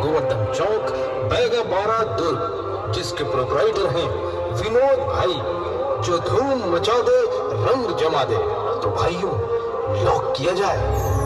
गोवर्धन चौक बैगा बारा दुर्ग, जिसके प्रोपराइटर हैं विनोद भाई, जो धूम मचा दे, रंग जमा दे। तो भाइयों लॉक किया जाए।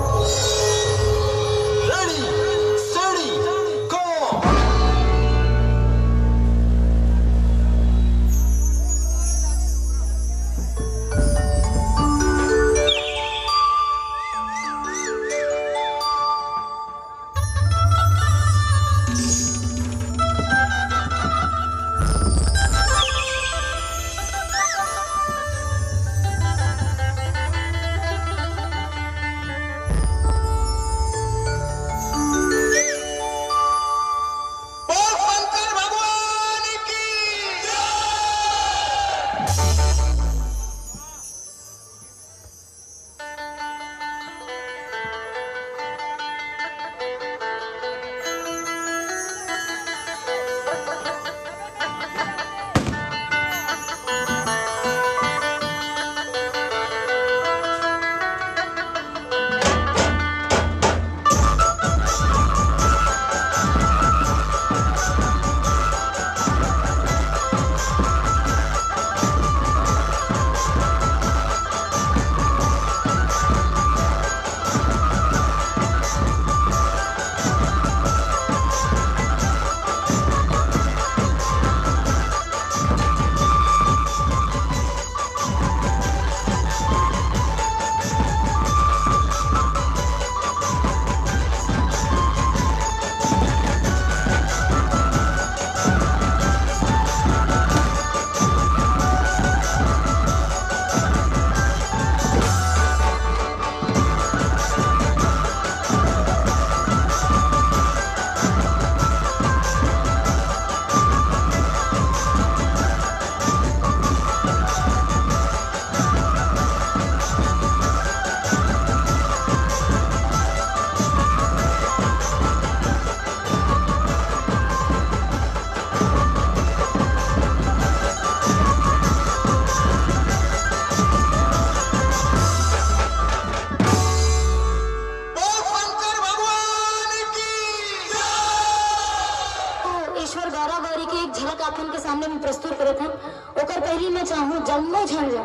जम्मो जा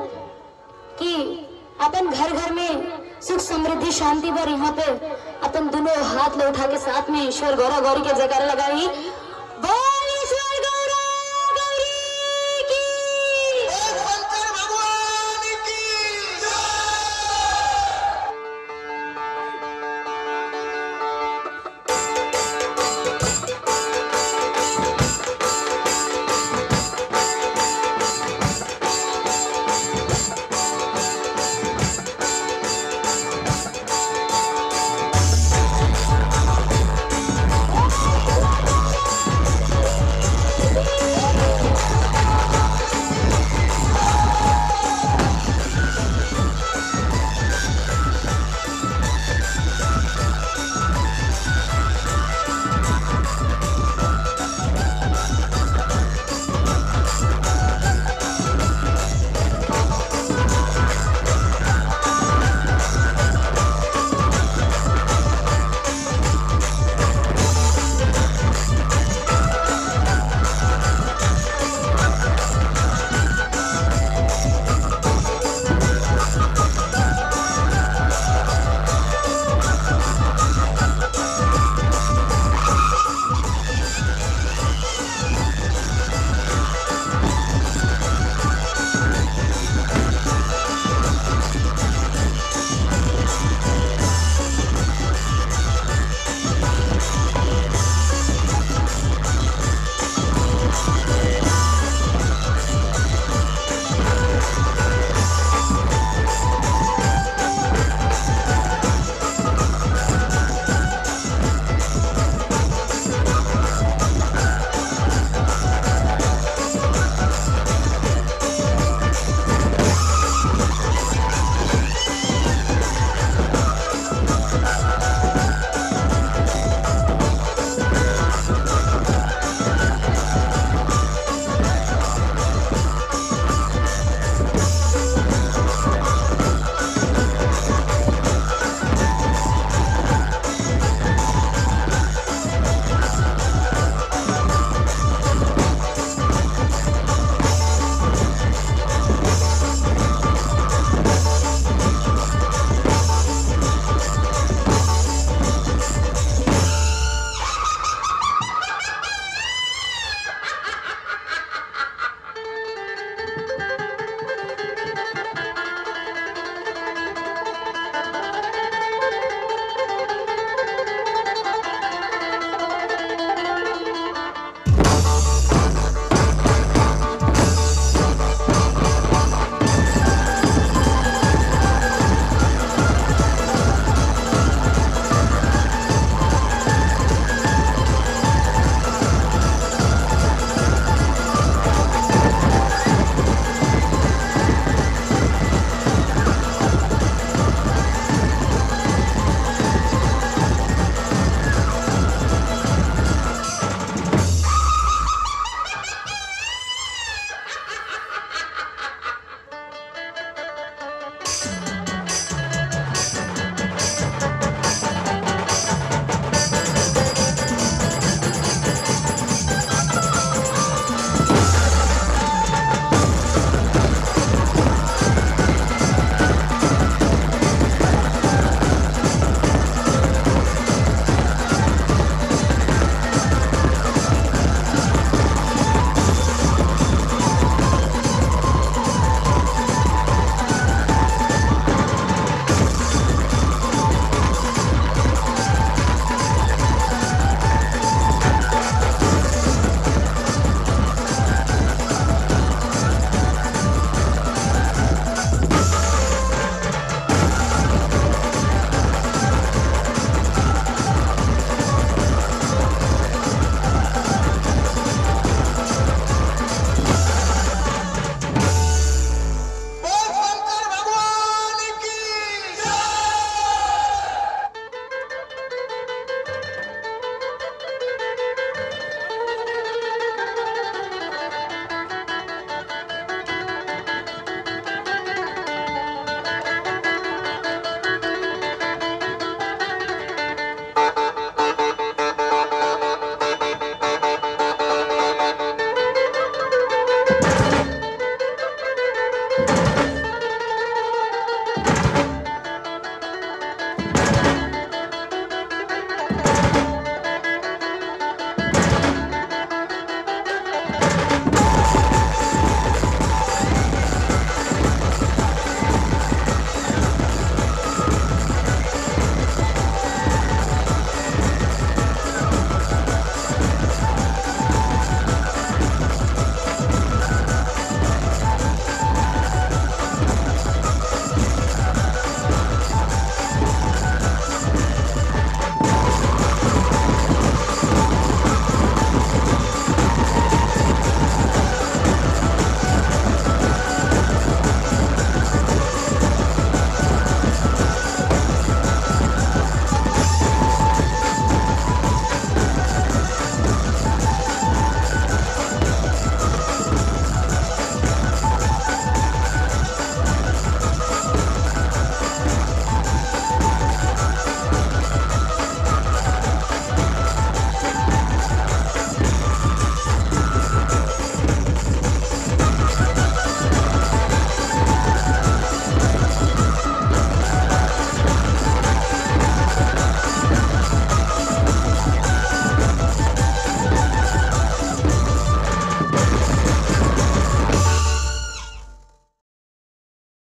कि अपन घर घर में सुख समृद्धि, शांति पर यहाँ पे अपन दोनों हाथ ले उठा के साथ में ईश्वर गौरा गौरी के जयकारा लगाई.